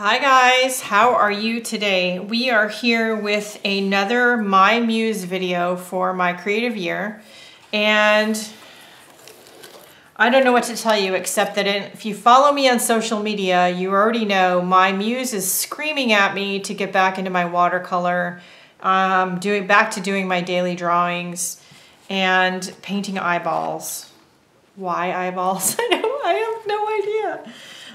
Hi guys, how are you today? We are here with another My Muse video for my creative year. And I don't know what to tell you except that if you follow me on social media, you already know my muse is screaming at me to get back into my watercolor, um, doing back to doing my daily drawings and painting eyeballs. Why eyeballs? I, know, I have no idea.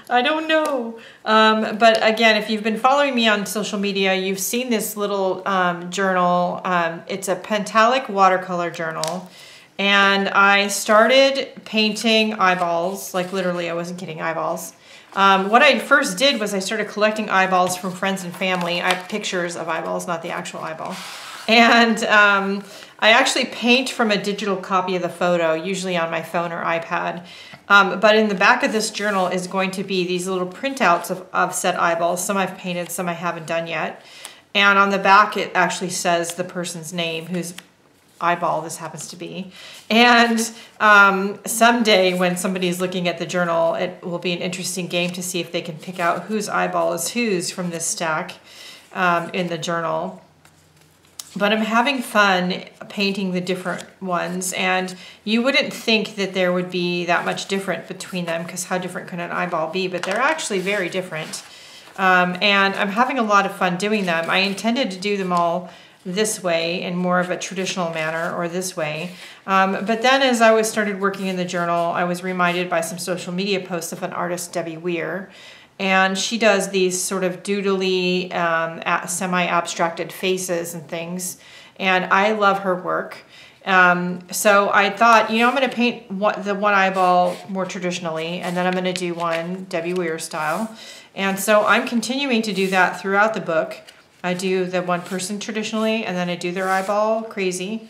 I don't know. Um, but again, if you've been following me on social media, you've seen this little um, journal. Um, it's a Pentalic watercolor journal. And I started painting eyeballs, like literally, I wasn't kidding, eyeballs. Um, what I first did was I started collecting eyeballs from friends and family. I have pictures of eyeballs, not the actual eyeball. And um, I actually paint from a digital copy of the photo, usually on my phone or iPad. Um, but in the back of this journal is going to be these little printouts of, of set eyeballs. Some I've painted, some I haven't done yet. And on the back, it actually says the person's name whose eyeball this happens to be. And um, someday when somebody is looking at the journal, it will be an interesting game to see if they can pick out whose eyeball is whose from this stack um, in the journal but I'm having fun painting the different ones and you wouldn't think that there would be that much different between them because how different could an eyeball be? But they're actually very different. Um, and I'm having a lot of fun doing them. I intended to do them all this way in more of a traditional manner or this way. Um, but then as I was started working in the journal I was reminded by some social media posts of an artist Debbie Weir and she does these sort of doodly, um, semi-abstracted faces and things, and I love her work. Um, so I thought, you know, I'm going to paint what, the one eyeball more traditionally, and then I'm going to do one Debbie Weir style. And so I'm continuing to do that throughout the book. I do the one person traditionally, and then I do their eyeball crazy,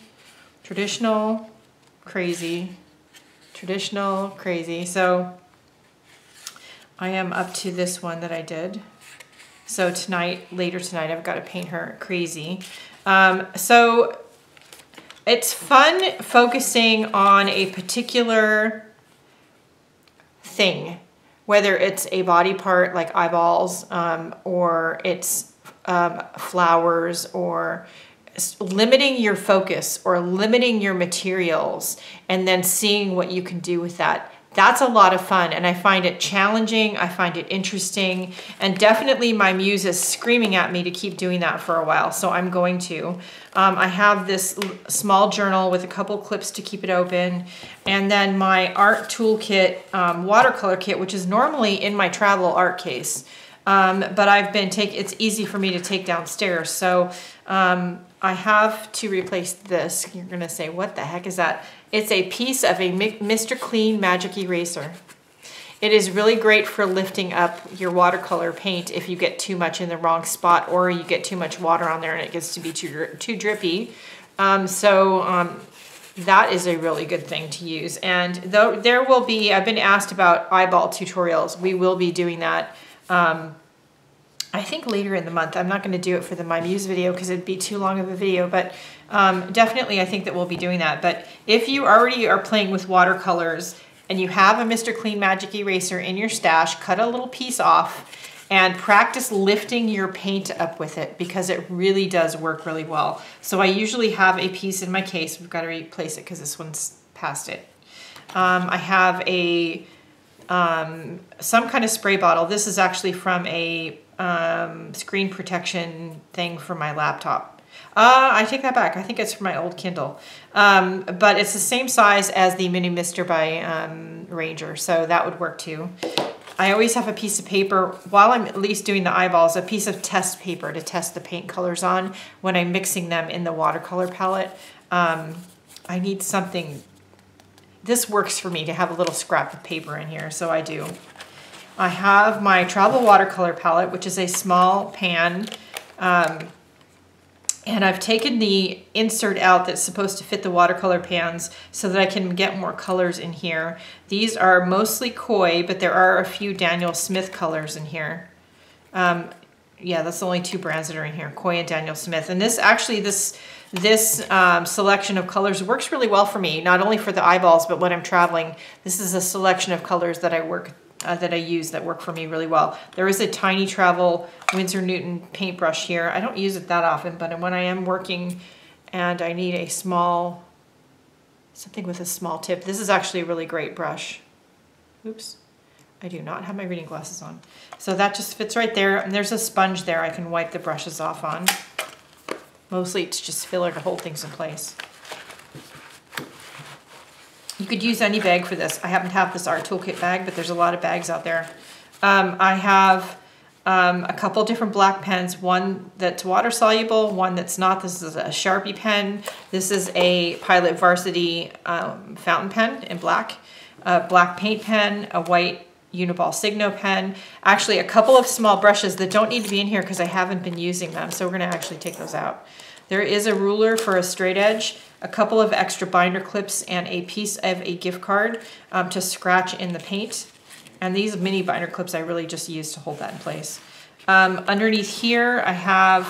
traditional, crazy, traditional, crazy. So I am up to this one that I did. So tonight, later tonight, I've got to paint her crazy. Um, so it's fun focusing on a particular thing, whether it's a body part like eyeballs um, or it's um, flowers or limiting your focus or limiting your materials and then seeing what you can do with that that's a lot of fun and I find it challenging, I find it interesting, and definitely my muse is screaming at me to keep doing that for a while, so I'm going to. Um, I have this small journal with a couple clips to keep it open, and then my art toolkit um, watercolor kit, which is normally in my travel art case. Um, but I've been take. It's easy for me to take downstairs, so um, I have to replace this. You're gonna say, what the heck is that? It's a piece of a Mr. Clean Magic Eraser. It is really great for lifting up your watercolor paint if you get too much in the wrong spot or you get too much water on there and it gets to be too, too drippy. Um, so um, that is a really good thing to use. And though there will be, I've been asked about eyeball tutorials. We will be doing that um, I think later in the month. I'm not going to do it for the My Muse video because it'd be too long of a video, but um, definitely I think that we'll be doing that. But if you already are playing with watercolors and you have a Mr. Clean Magic Eraser in your stash, cut a little piece off and practice lifting your paint up with it because it really does work really well. So I usually have a piece in my case. We've got to replace it because this one's past it. Um, I have a um, some kind of spray bottle. This is actually from a um, screen protection thing for my laptop. Uh, I take that back. I think it's for my old Kindle. Um, but it's the same size as the Mini Mister by um, Ranger, so that would work too. I always have a piece of paper, while I'm at least doing the eyeballs, a piece of test paper to test the paint colors on when I'm mixing them in the watercolor palette. Um, I need something, this works for me to have a little scrap of paper in here, so I do. I have my travel watercolor palette, which is a small pan. Um, and I've taken the insert out that's supposed to fit the watercolor pans so that I can get more colors in here. These are mostly koi, but there are a few Daniel Smith colors in here. Um, yeah, that's the only two brands that are in here, Koi and Daniel Smith. And this actually, this this um, selection of colors works really well for me, not only for the eyeballs, but when I'm traveling. This is a selection of colors that I work uh, that I use that work for me really well. There is a Tiny Travel Winsor Newton paintbrush here. I don't use it that often, but when I am working and I need a small, something with a small tip, this is actually a really great brush. Oops. I do not have my reading glasses on. So that just fits right there. And there's a sponge there I can wipe the brushes off on. Mostly it's just filler to hold things in place. You could use any bag for this. I happen to have this art toolkit bag, but there's a lot of bags out there. Um, I have um, a couple different black pens, one that's water soluble, one that's not. This is a Sharpie pen. This is a Pilot Varsity um, fountain pen in black, a black paint pen, a white Uniball Signo pen. Actually, a couple of small brushes that don't need to be in here because I haven't been using them, so we're gonna actually take those out. There is a ruler for a straight edge, a couple of extra binder clips, and a piece of a gift card um, to scratch in the paint. And these mini binder clips I really just use to hold that in place. Um, underneath here, I have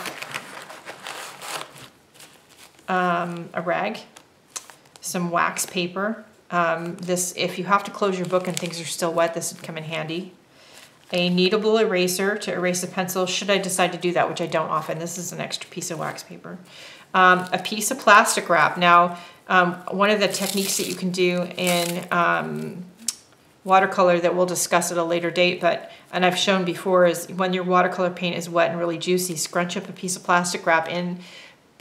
um, a rag, some wax paper, um, this, if you have to close your book and things are still wet, this would come in handy. A kneadable eraser to erase a pencil, should I decide to do that, which I don't often. This is an extra piece of wax paper. Um, a piece of plastic wrap. Now, um, one of the techniques that you can do in um, watercolor that we'll discuss at a later date, but and I've shown before is when your watercolor paint is wet and really juicy, scrunch up a piece of plastic wrap in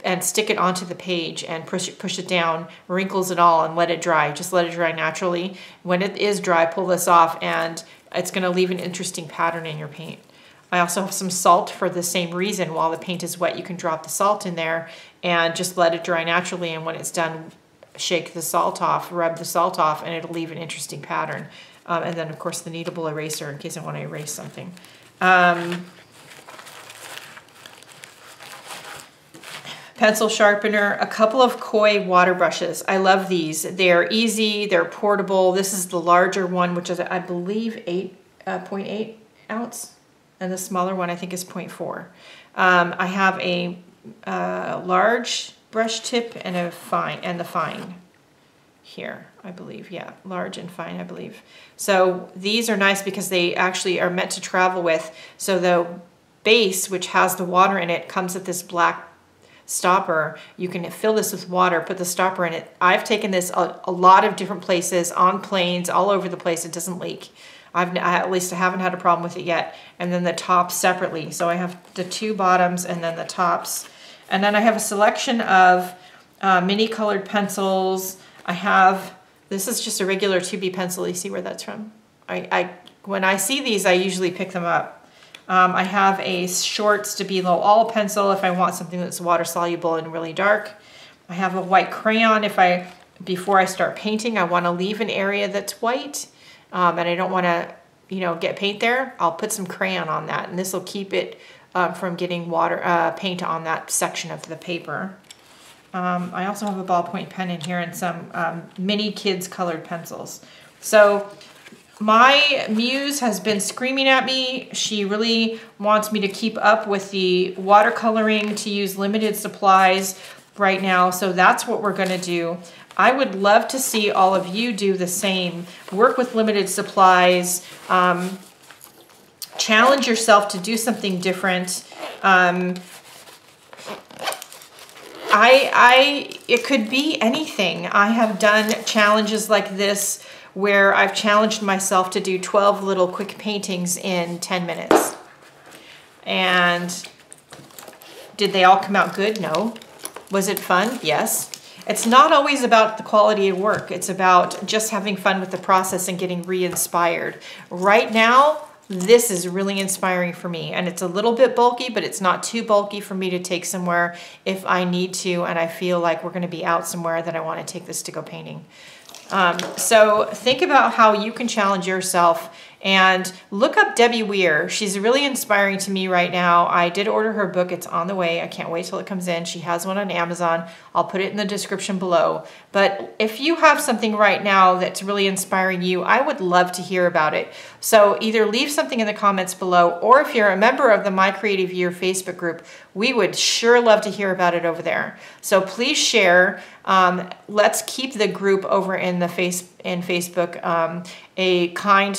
and stick it onto the page and push it, push it down, wrinkles and all, and let it dry. Just let it dry naturally. When it is dry, pull this off and it's gonna leave an interesting pattern in your paint. I also have some salt for the same reason. While the paint is wet, you can drop the salt in there and just let it dry naturally. And when it's done, shake the salt off, rub the salt off, and it'll leave an interesting pattern. Um, and then of course the kneadable eraser in case I wanna erase something. Um, pencil sharpener, a couple of koi water brushes. I love these. They're easy, they're portable. This is the larger one, which is, I believe, 8.8 uh, ounce. And the smaller one, I think, is 0.4. Um, I have a uh, large brush tip and a fine, and the fine here, I believe. Yeah, large and fine, I believe. So these are nice because they actually are meant to travel with. So the base, which has the water in it, comes with this black stopper. You can fill this with water, put the stopper in it. I've taken this a, a lot of different places, on planes, all over the place. It doesn't leak. I've at least I haven't had a problem with it yet. And then the tops separately. So I have the two bottoms and then the tops. And then I have a selection of uh, mini colored pencils. I have, this is just a regular 2B pencil. You see where that's from? I, I When I see these, I usually pick them up. Um, I have a short Stabilo all pencil if I want something that's water soluble and really dark. I have a white crayon if I, before I start painting, I want to leave an area that's white um, and I don't want to, you know, get paint there. I'll put some crayon on that and this will keep it uh, from getting water uh, paint on that section of the paper. Um, I also have a ballpoint pen in here and some um, mini kids colored pencils. So my muse has been screaming at me. She really wants me to keep up with the watercoloring to use limited supplies right now. So that's what we're gonna do. I would love to see all of you do the same. Work with limited supplies. Um, challenge yourself to do something different. Um, I, I, it could be anything. I have done challenges like this where I've challenged myself to do 12 little quick paintings in 10 minutes. And did they all come out good? No. Was it fun? Yes. It's not always about the quality of work. It's about just having fun with the process and getting re-inspired. Right now, this is really inspiring for me and it's a little bit bulky but it's not too bulky for me to take somewhere if I need to and I feel like we're going to be out somewhere that I want to take this to go painting. Um, so think about how you can challenge yourself and look up Debbie Weir. She's really inspiring to me right now. I did order her book. It's on the way. I can't wait till it comes in. She has one on Amazon. I'll put it in the description below. But if you have something right now that's really inspiring you, I would love to hear about it. So either leave something in the comments below, or if you're a member of the My Creative Year Facebook group, we would sure love to hear about it over there. So please share. Um, let's keep the group over in the face in Facebook. Um, a kind,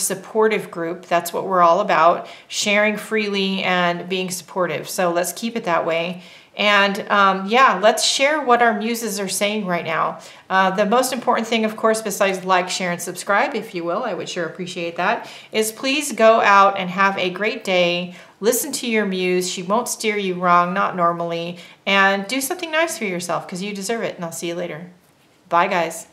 group. That's what we're all about, sharing freely and being supportive. So let's keep it that way. And um, yeah, let's share what our muses are saying right now. Uh, the most important thing, of course, besides like, share, and subscribe, if you will, I would sure appreciate that, is please go out and have a great day. Listen to your muse. She won't steer you wrong, not normally. And do something nice for yourself because you deserve it. And I'll see you later. Bye, guys.